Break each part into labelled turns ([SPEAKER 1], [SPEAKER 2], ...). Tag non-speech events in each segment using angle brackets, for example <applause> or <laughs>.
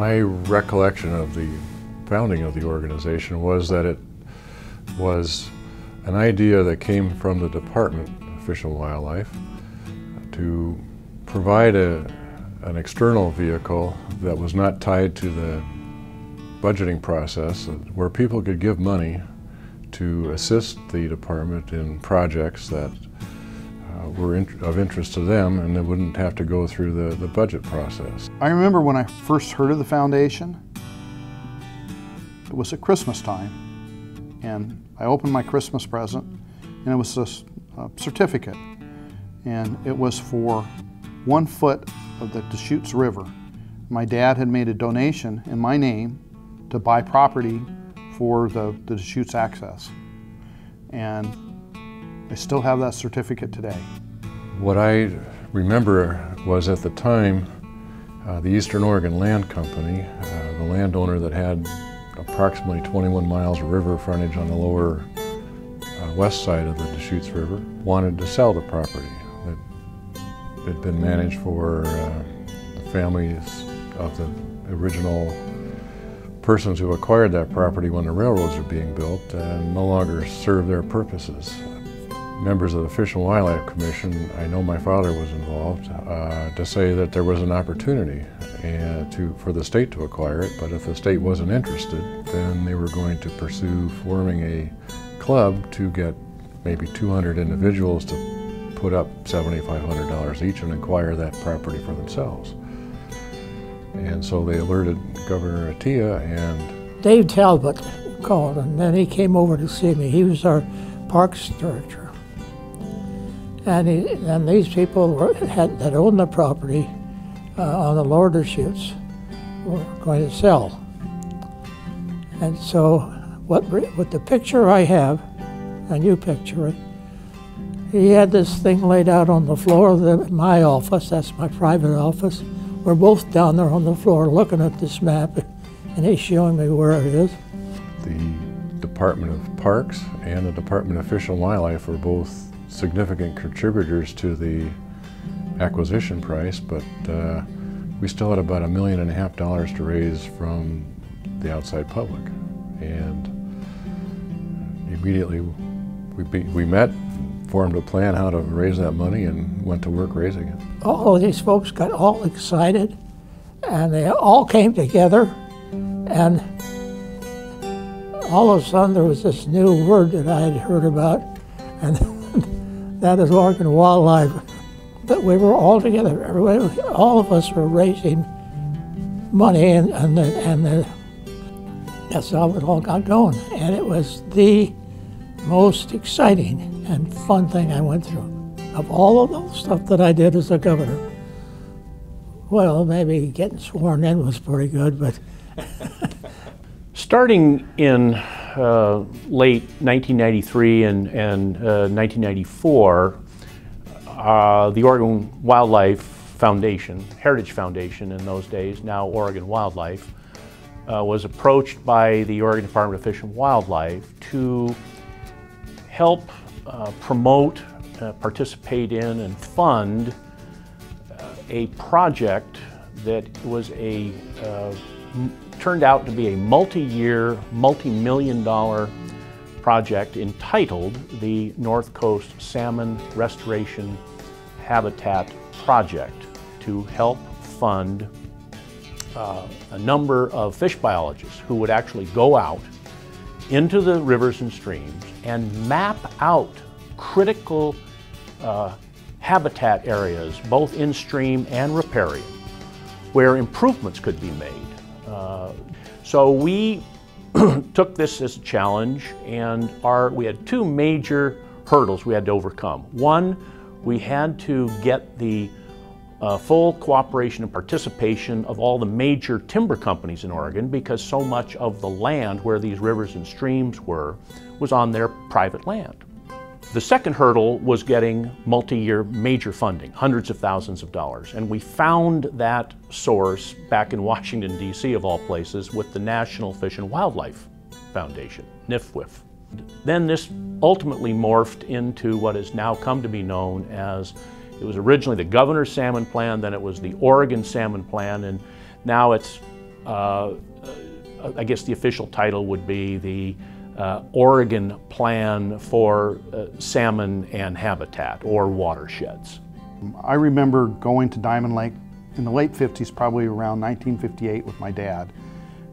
[SPEAKER 1] My recollection of the founding of the organization was that it was an idea that came from the Department of Fish and Wildlife to provide a, an external vehicle that was not tied to the budgeting process where people could give money to assist the department in projects that uh, were in, of interest to them and they wouldn't have to go through the, the budget process.
[SPEAKER 2] I remember when I first heard of the foundation, it was at Christmas time and I opened my Christmas present and it was a, a certificate and it was for one foot of the Deschutes River. My dad had made a donation in my name to buy property for the, the Deschutes access. And I still have that certificate today.
[SPEAKER 1] What I remember was at the time, uh, the Eastern Oregon Land Company, uh, the landowner that had approximately 21 miles of river frontage on the lower uh, west side of the Deschutes River, wanted to sell the property. It had been managed for uh, the families of the original persons who acquired that property when the railroads were being built and no longer served their purposes. Members of the Fish and Wildlife Commission, I know my father was involved, uh, to say that there was an opportunity uh, to, for the state to acquire it, but if the state wasn't interested, then they were going to pursue forming a club to get maybe 200 individuals to put up $7,500 each and acquire that property for themselves. And so they alerted Governor Atiyeh and...
[SPEAKER 3] Dave Talbot called and then he came over to see me. He was our parks director. And, he, and these people were, had, that owned the property uh, on the lower Deschutes were going to sell. And so what, what the picture I have, and you picture it, he had this thing laid out on the floor of the, my office, that's my private office, we're both down there on the floor looking at this map, and he's showing me where it is.
[SPEAKER 1] The Department of Parks and the Department of Fish and Wildlife were both significant contributors to the acquisition price, but uh, we still had about a million and a half dollars to raise from the outside public. And immediately we, we met, formed a plan how to raise that money and went to work raising it.
[SPEAKER 3] All of these folks got all excited and they all came together and all of a sudden there was this new word that I had heard about and <laughs> that is Oregon wildlife. But we were all together, all of us were raising money and, and, the, and the, that's how it all got going. And it was the most exciting and fun thing I went through. Of all of the stuff that I did as a governor, well, maybe getting sworn in was pretty good, but.
[SPEAKER 4] Starting in uh, late 1993 and, and uh, 1994, uh, the Oregon Wildlife Foundation, Heritage Foundation in those days, now Oregon Wildlife, uh, was approached by the Oregon Department of Fish and Wildlife to help promote, participate in, and fund a project that was a uh, turned out to be a multi-year, multi-million dollar project entitled the North Coast Salmon Restoration Habitat Project to help fund uh, a number of fish biologists who would actually go out into the rivers and streams and map out critical uh, habitat areas, both in stream and riparian, where improvements could be made. Uh, so we <clears throat> took this as a challenge and our, we had two major hurdles we had to overcome. One, we had to get the uh, full cooperation and participation of all the major timber companies in Oregon because so much of the land where these rivers and streams were was on their private land. The second hurdle was getting multi-year major funding, hundreds of thousands of dollars. And we found that source back in Washington, D.C. of all places with the National Fish and Wildlife Foundation, NFWF. Then this ultimately morphed into what has now come to be known as it was originally the Governor's Salmon Plan, then it was the Oregon Salmon Plan, and now it's uh, I guess the official title would be the uh, Oregon Plan for uh, Salmon and Habitat or Watersheds.
[SPEAKER 2] I remember going to Diamond Lake in the late 50s, probably around 1958 with my dad.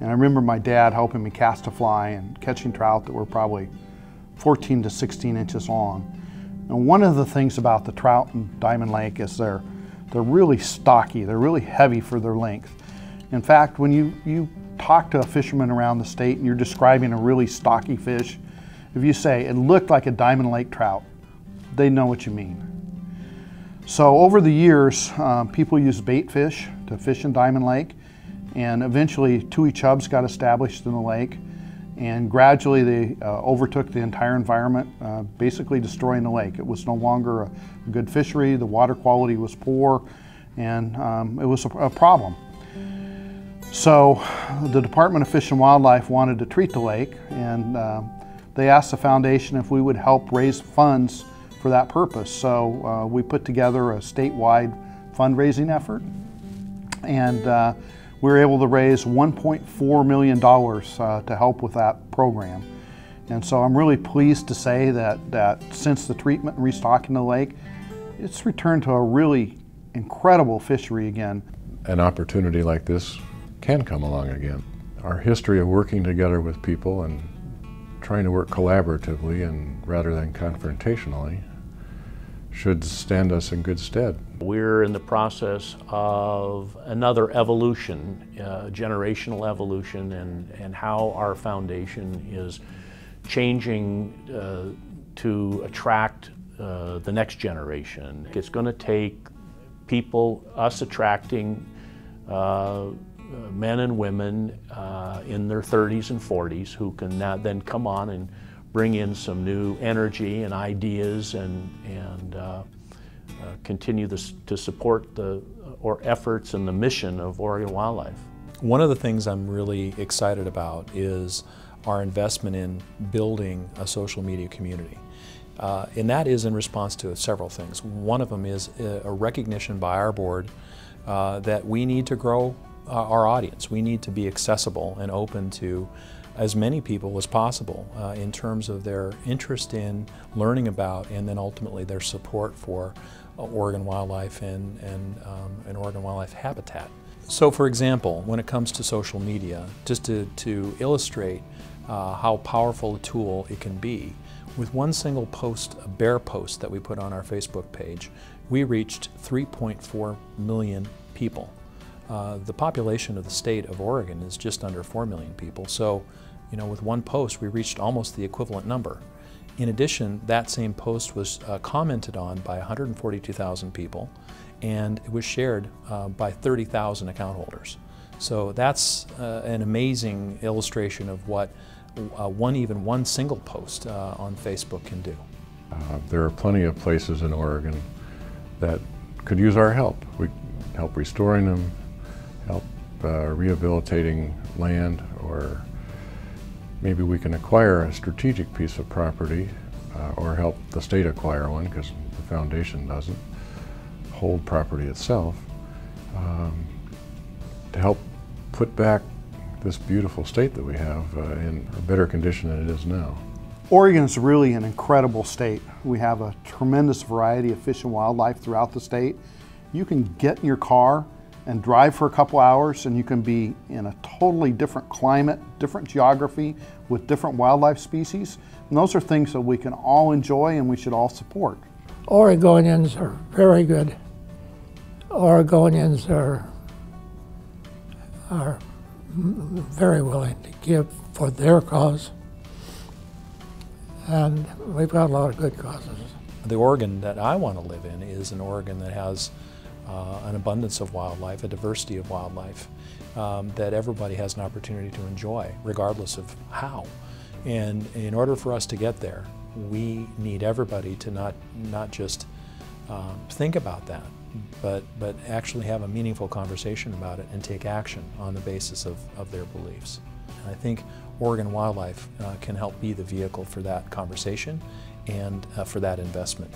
[SPEAKER 2] And I remember my dad helping me cast a fly and catching trout that were probably 14 to 16 inches long. And one of the things about the trout in Diamond Lake is they're, they're really stocky, they're really heavy for their length. In fact, when you, you talk to a fisherman around the state and you're describing a really stocky fish, if you say it looked like a Diamond Lake trout, they know what you mean. So over the years, um, people used bait fish to fish in Diamond Lake, and eventually Tui chubs got established in the lake, and gradually they uh, overtook the entire environment, uh, basically destroying the lake. It was no longer a, good fishery, the water quality was poor, and um, it was a, a problem. So the Department of Fish and Wildlife wanted to treat the lake, and uh, they asked the foundation if we would help raise funds for that purpose. So uh, we put together a statewide fundraising effort and uh, we were able to raise $1.4 million uh, to help with that program. And so I'm really pleased to say that, that since the treatment and restocking the lake, it's returned to a really incredible fishery again.
[SPEAKER 1] An opportunity like this can come along again. Our history of working together with people and trying to work collaboratively and rather than confrontationally should stand us in good stead.
[SPEAKER 4] We're in the process of another evolution, uh, generational evolution, and, and how our foundation is changing uh, to attract uh, the next generation. It's going to take people, us attracting uh, men and women uh, in their 30s and 40s who can then come on and bring in some new energy and ideas and, and uh, uh, continue this, to support the or efforts and the mission of Oregon Wildlife.
[SPEAKER 5] One of the things I'm really excited about is our investment in building a social media community. Uh, and that is in response to several things. One of them is a recognition by our board uh, that we need to grow uh, our audience. We need to be accessible and open to as many people as possible uh, in terms of their interest in learning about and then ultimately their support for uh, Oregon wildlife and, and, um, and Oregon wildlife habitat. So for example, when it comes to social media, just to, to illustrate uh, how powerful a tool it can be, with one single post, a bear post that we put on our Facebook page, we reached 3.4 million people. Uh, the population of the state of Oregon is just under 4 million people. So, you know, with one post, we reached almost the equivalent number. In addition, that same post was uh, commented on by 142,000 people and it was shared uh, by 30,000 account holders. So that's uh, an amazing illustration of what uh, one, even one single post on Facebook can do.
[SPEAKER 1] there are plenty of places in Oregon that could use our help. We help restoring them, uh, rehabilitating land or maybe we can acquire a strategic piece of property uh, or help the state acquire one because the foundation doesn't hold property itself um, to help put back this beautiful state that we have uh, in a better condition than it is now.
[SPEAKER 2] Oregon is really an incredible state. We have a tremendous variety of fish and wildlife throughout the state. You can get in your car and drive for a couple hours and you can be in a totally different climate, different geography with different wildlife species. And those are things that we can all enjoy and we should all support.
[SPEAKER 3] Oregonians are very good. Oregonians are, are very willing to give for their cause. And we've got a lot of good causes.
[SPEAKER 5] The Oregon that I want to live in is an Oregon that has uh, an abundance of wildlife, a diversity of wildlife um, that everybody has an opportunity to enjoy, regardless of how. And in order for us to get there, we need everybody to not, not just um, think about that, but, but actually have a meaningful conversation about it and take action on the basis of, of their beliefs. And I think Oregon Wildlife uh, can help be the vehicle for that conversation and uh, for that investment.